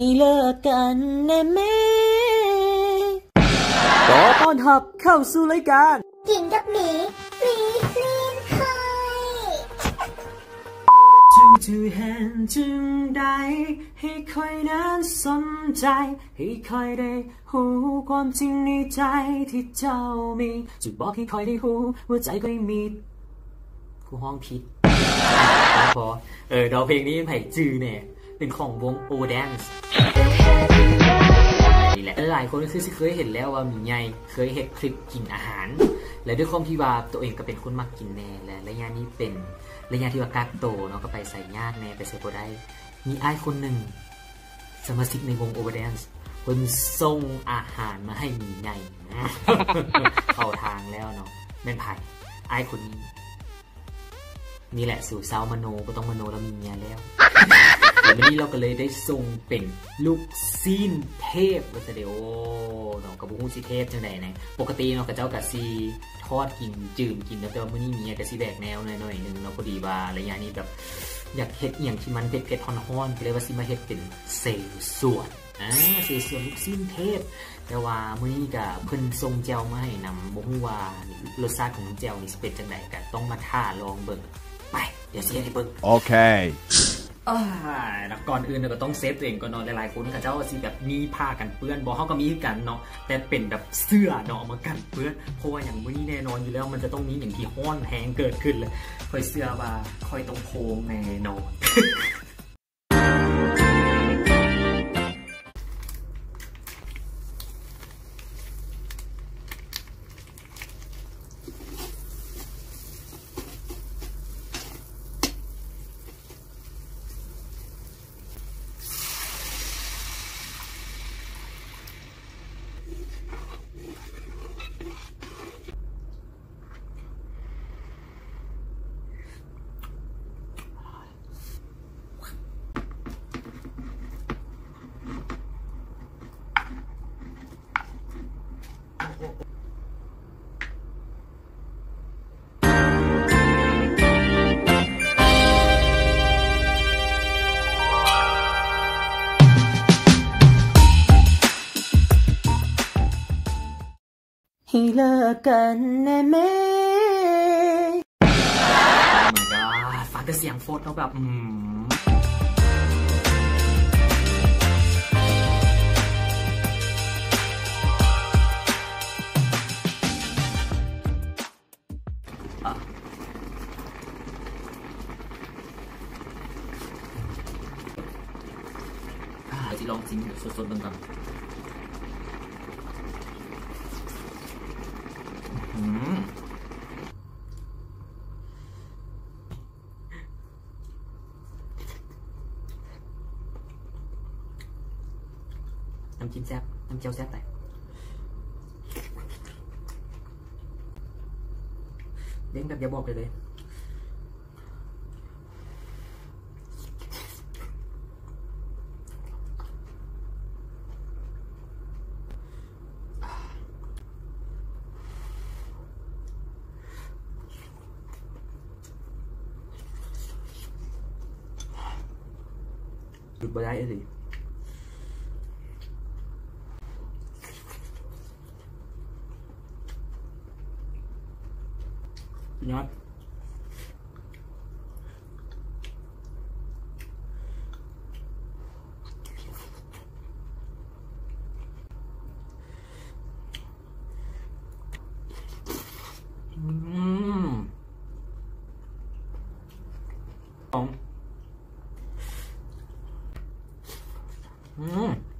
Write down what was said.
ให้เลิกกันแน่แม่ขอต้อนรับเข้าสู่รายการกินกับหมีฟรีฟรีนไทยจึงจะเห็นจึงได้ให้คอยนั้นสนใจ ให้คอยได้หูความจริงในใจที่เจ้ามีจะบอกให้คอยได้หูว่าใจก็มีกูห้องผิดพอเออดอกเพลงนี้ไผ่จือเนี่ย เป็นของวง O Dance นี่แหละหลายคนก็คือเคยเห็นแล้วว่ามีไงเคยเห็นคลิปกินอาหาร และด้วยความที่ว่าตัวเองก็เป็นคนมักกินแน่และระยะนี้เป็นระยะที่ว่ากักโตเนาะก็ไปใส่ญาติแน่ไปใส่บ่ได้มีไอ้คนหนึ่งสมาชิกในวง Overdance เพิ่นส่งอาหารมาให้มีไงเข้าทางแล้วเนาะแม่นไผ่ไอ้คนนี้นี่แหละสู่เซามโนก็ต้องมโนแล้วมีเมียแล้ว วันนี้เราก็เลยได้ทรงเป็นลูกซีนเทพวัสเดโอเนาะกับบุ้งซีเทพจังใดนะปกติเนาะกับเจ้ากับซีทอดกินจืดกินแล้วแต่ว่ามื้อนี้มีกับซีแบกแนวหน่อยๆหนึงเนาะพอดีว่าระยะนี้แบบอยากเฮ็ดเอหย่างที่มันเผ็ดๆฮ้อนๆก็เลยว่าสิมาเฮ็ดเป็นเซลส่วนอ่าเซลส่วนลูกซีนเทพ แต่ว่ามื้อนี้ก็เพิ่นทรงแจวมาให้นำบ่ฮู้ว่ารสชาติของแจวนี่สิเป็นจังไดก็ต้องมาท่าลองเบิ่งไป เดี๋ยวสิให้เบิ่ง Okay. อ่าแล้ว ก่อนอื่นเราก็ต้องเซฟตัวเองก่อนเนาะหลายๆคนเขาเจ้าสิแบบมีผ้ากันเปื้อนบอกเขาก็มีกันเนาะแต่เป็นแบบเสื้อเนาะเอามากันเปื้อนเพราะว่าอย่างวันนี้แน่นอนอยู่แล้วมันจะต้องมีอย่างที่ห้อนแหงเกิดขึ้นเลยคอยเสื้อว่าคอยตรงโค้งแน่นอน ให้เลิกกันแน่แม่มันก็ฟังแต่เสียงโฟดแล้วแบบ อืม อะอ่าจะลองจิ้มสดๆบ้างก่อนอืม น้ำจิ้มแซ่บน้ำ เจียวแซ่บไปเด้งแบบอย่าบอกเลยเลยหยุดบ่ได้เลย ngon uhm. Uhm.